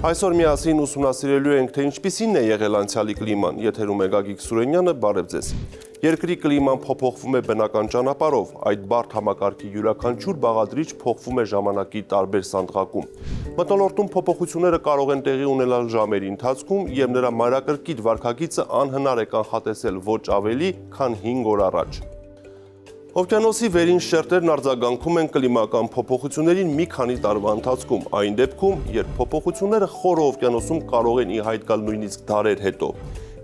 Այսօր միասին ուսումնասիրելու ենք, թե ինչպիսին է եղել անցյալի կլիման, եթերում է Գագիկ Սուրենյանը, բարև ձեզ։ Երկրի կլիման փոփոխվում է բնական ճանապարով, այդ բարդ համակարգի յուրաքանչյուր բաղադրիչ փոխվում է ժամանակի տարբեր սանդղակում։ Մտնոլորտում փոփոխությունները կարող են տեղի ունենալ ժամերի ընթացքում եւ նրա մանրակրկիտ վարկագիծը անհնար է կանխատեսել ոչ ավելի, քան 5 օր առաջ։ Օվկիանոսի վերին շերտերն արձագանքում են կլիմական փոփոխություններին մի քանի տարվա ընթացքում, այն դեպքում, երբ փոփոխությունները խորը օվկիանոսում կարող են ի հայտ գալ նույնիսկ դարեր հետո։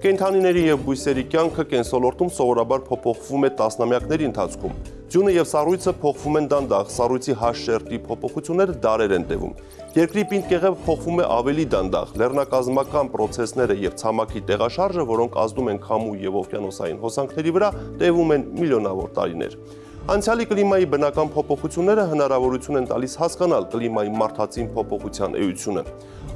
Կենթանիների եւ բույսերի կյանքը կենսոլորտում սովորաբար փոփոխվում է տասնամյակների ընթացքում։ Ձյունը եւ սառույցը փոխվում են դանդաղ, սառույցի հաշ շերտի փոփոխությունները դարեր են տևում։ Երկրի պինդ-կեղևը փոխվում է ավելի դանդաղ, լեռնակազմական process-ները եւ ցամաքի տեղաշարժը, որոնք ազդում են քամու եւ օվկիանոսային հոսանքների վրա, տևում են միլիոնավոր տարիներ։ Անցյալի կլիմայի բնական փոփոխությունները հնարավորություն են տալիս հասկանալ կլիմայի մարդածին փոփոխության էությունը։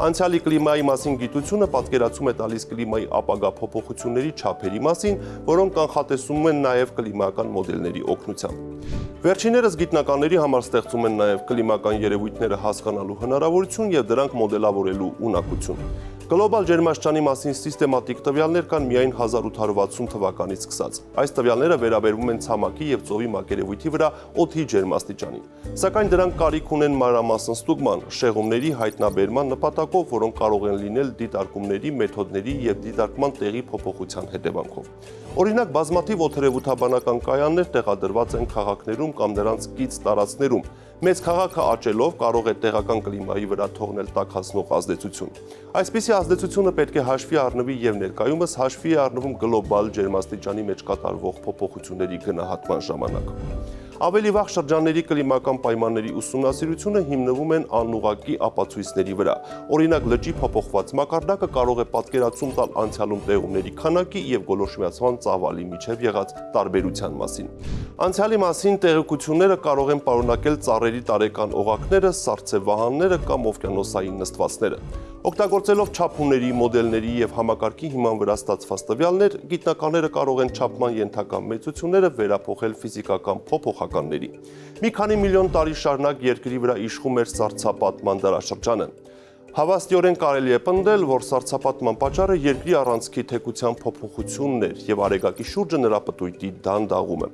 Անցյալի կլիմայի մասին գիտությունը պատկերացում է տալիս կլիմայի ապագա փոփոխությունների չափերի մասին, որոնք կանխատեսում են նաև կլիմական մոդելների օգնությամբ։ Վերջիներս գիտնականների համար ստեղծում են նաև կլիմական երևույթները հասկանալու հնարավորություն եւ դրանք մոդելավորելու ունակություն։ Գլոբալ ջերմաշճանի մասին սիստեմատիկ տվյալներ կան միայն 1860 թվականից սկսած։ Այս տվյալները վերաբերվում են ցամաքի եւ ծովի մակերևույթի վրա օդի ջերմաստիճանին։ Սակայն դրանք կարիք ունեն մանրամասն ստուգման, շեղումների հայտնաբերման նպատակով, որոնք կարող են լինել դիտարկումների, մեթոդների եւ դիտարկման տեղի փոփոխության հետևանքով։ Օրինակ, բազմաթիվ օթերևութաբանական կայաններ տեղադրված են քաղաքներում կամ նրանց կից տարածքներում, Մեծ քաղաքը աճելով կարող է տեղական կլիմայի վրա թողնել տաքացնող ազդեցություն։ Այսպիսի ազդեցությունը պետք է հաշվի առնվի եւ ներկայումս հաշվի առնվում գլոբալ ջերմաստիճանի մեջ կատարվող փոփոխությունների գնահատման ժամանակ։ Ավելի վաղ շրջանների կլիմական պայմանների ուսումնասիրությունը հիմնվում են անուղակի ապացույցների վրա։ Օրինակ լճի փոփոխված մակարդակը կարող է պատկերացում տալ անցյալում տեղումների քանակի եւ գոլորշմիացման ծավալի միջև եղած տարբերության մասին։ Անցյալի մասին տեղեկությունները կարող են պարունակել ծառերի տարեկան օղակները, սառցեվահանները կամ օվկիանոսային նստվածները։ Օգտագործելով չափումների, մոդելների եւ համակարգի հիման վրա ստացված տվյալներ, գիտնականները կարող են չափման ենթակա մեծությունները վերափոխել ֆիզիկական փոփոխականների։ Մի քանի միլիոն տարի շարունակ երկրի վրա իշխում էր սառցապատման դարաշրջանը։ Հավաստիորեն կարելի է պնդել, որ սառցապատման պատճառը երկրի առանցքի թեկության փոփոխությունն էր եւ արեգակի շուրջը նրա պտույտի դանդաղումը։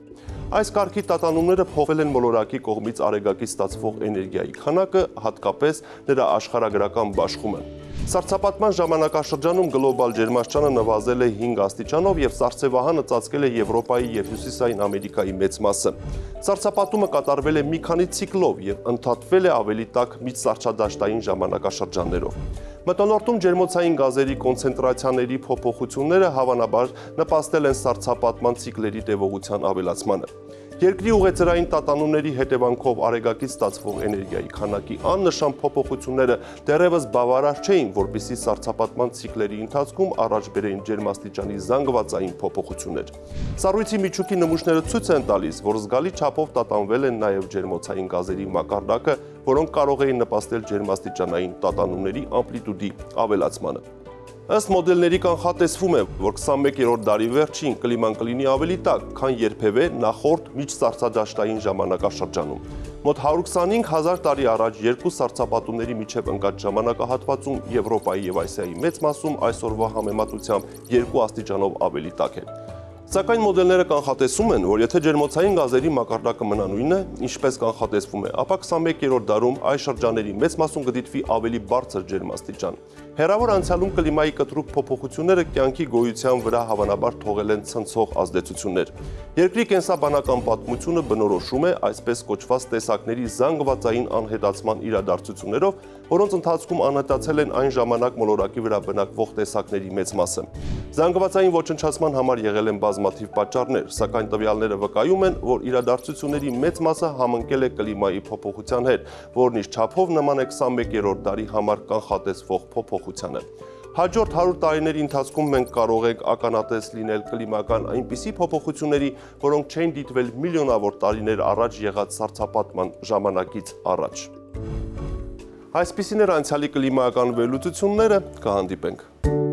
Այս կարգի տատանումները փոխել են մոլորակի կողմից արեգակից ստացվող էներգիայի քանակը, հատկապես նրա աշխարհագրական բաշխումը։ Սառցապատման ժամանակաշրջանում գլոբալ ջերմաստիճանը նվազել է 5 աստիճանով եւ սառցեվահանը ծածկել է Եվրոպայի եւ Հյուսիսային Ամերիկայի մեծ մասը։ Սառցապատումը կատարվել է մի քանի ցիկլով եւ ընդհատվել է ավելի տաք միջսառցադաշտային ժամանակաշրջաններով։ Մտնորդում ջերմոցային գազերի կոնցենտրացիաների փոփոխությունները հավանաբար նպաստել են սառցապատման ցիկլերի տևողության ավելացմանը։ Երկրի ուղեծրային տատանումների հետևանքով արեգակից ստացվող էներգիայի քանակի աննշան փոփոխությունները դեռևս բավարար չէին, որպիսի սառցապատման ցիկլերի ընթացքում առաջ բերեին ջերմաստիճանի զանգվածային փոփոխություններ։ Սառույցի միջուկի նմուշները ցույց են տալիս, որ զգալի չափով տատանվել են նաև ջերմոցային գազերի մակարդակը, որոնք կարող էին նպաստել ջերմաստիճանային տատանումների ամպլիտուդի ավելացմանը։ Ըստ մոդելների կանխատեսվում է, որ 21-րդ դարի վերջին կլիման կլինի ավելի տաք, քան երբևէ նախորդ միջսառցադաշտային ժամանակաշրջանում։ Մոտ 125 հազար տարի առաջ երկու սառցապատումների միջև ընկած ժամանակահատվածում Եվրոպայի եւ Ասիայի մեծ մասում այսօրվա համեմատությամբ 2 աստիճանով ավելի տաք է։ Սակայն մոդելները կանխատեսում են, որ եթե ջերմոցային գազերի մակարդակը մնա նույնը, ինչպես կանխատեսվում է, ապա 21-րդ դարում այս շրջաների մեծ մասում կդիտվի ավելի բարձր ջերմաստիճան։ Հերավոր անցյալում կլիմայի կտրուկ փոփոխությունները կյանքի գոյության վրա հավանաբար թողել են ցնցող ազդեցություններ։ Երկրի կենսաբանական պատմությունը բնորոշում է այսպես կոչված տեսակների զանգվածային անհետացման իրադարձություններով, որոնց ընթացքում անհետացել են այն ժամանակ մոլորակի վրա բնակվող տեսակների մեծ մասը։ Զանգվածային ոչնչացման համար եղել են բազմաթիվ պատճառներ, սակայն տվյալները վկայում են, որ իրադարձությունների մեծ մասը համընկել է կլիմայի փոփոխության հետ, որն իր չափով նման է 21-րդ դարի համար կանխատեսվող փոփոխ փոփոխությանը։ Հաջորդ 100 տարիների ընթացքում մենք կարող ենք ականատես լինել կլիմական այնպիսի փոփոխությունների, որոնք չեն դիտվել միլիոնավոր տարիներ առաջ եղած սառցապատման ժամանակից առաջ։ Այսպիսին էր անցյալի կլիմայական վերլուծությունները, կհանդիպենք։